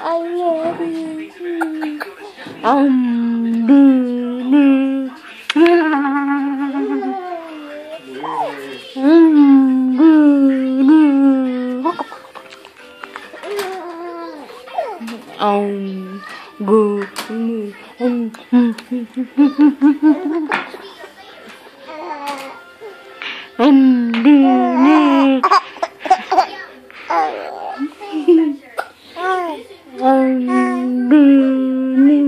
I love you. Um, do. Um, go, um, um, um, do, do. Um, do, do.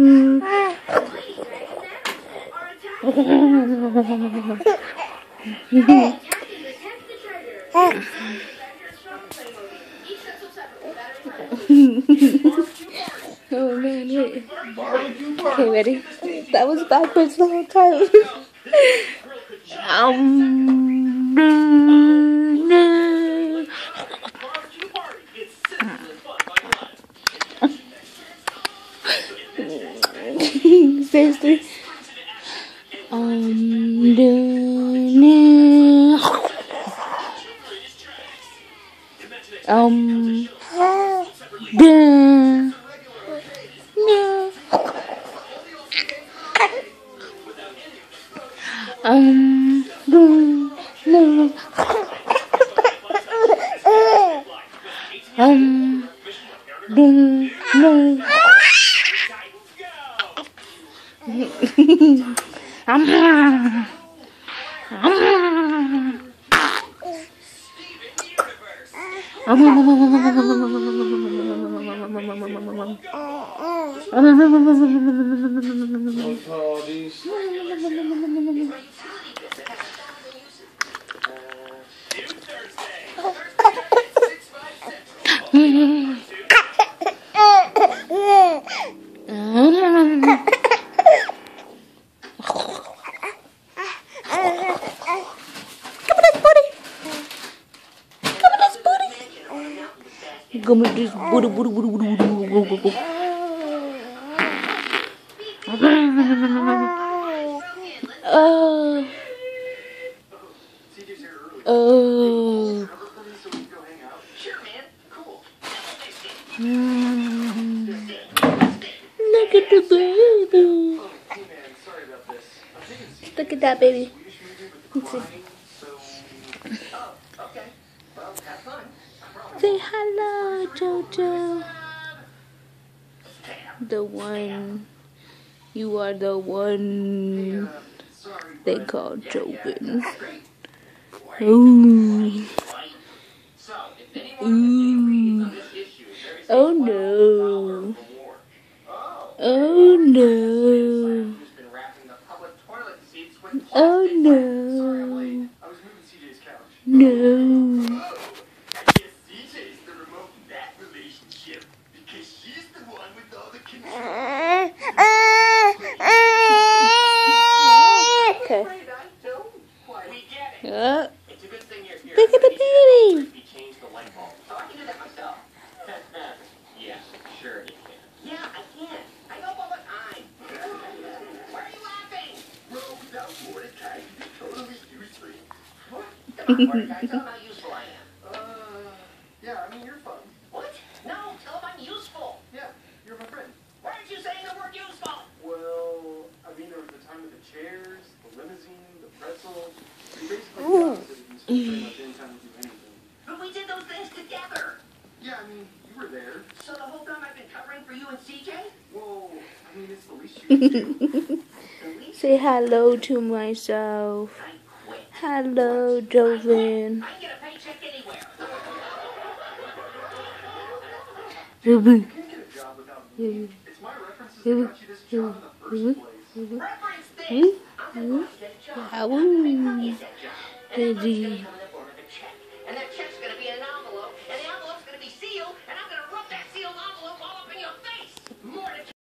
Oh man, wait. Okay, ready? That was backwards the whole time. um. Seriously. Um, do, no. Um, do, no. Um, do, no. Um, do, no. Um, Oh, these. Come with this. Oh. Oh. Mm. Look at the baby. Look at that baby. Let's see. Say hello, Jojo. The one. You are the one they call Joven. Ooh. Ooh. Oh no. Oh no. Oh no. No. Okay. Uh, look at the baby. Yeah, sure you can. Yeah, I can. I go all the time. Why are you laughing? Well, without Mordecai, you're totally useless. What? Come on, Mordecai, tell him how useful I am. Uh, yeah, I mean, you're fun. What? No, tell him I'm useful. Yeah, you're my friend. Why aren't you saying the word useful? Well, I mean, there was the time with the chairs, the limousine, the pretzel. You basically the opposite of useful pretty much anytime you do anything. But we did those things together. Yeah, I mean, you were there. So the whole time I've been covering for you and CJ? Well, I mean, it's the least you do. Least Say hello to myself. I quit. Hello, Joven. I get a paycheck anywhere. Joven. You can't get a job without me. It's my references that got you this job in the first place. Reference this. Hmm? I'm the one who hmm? gets job. How Make money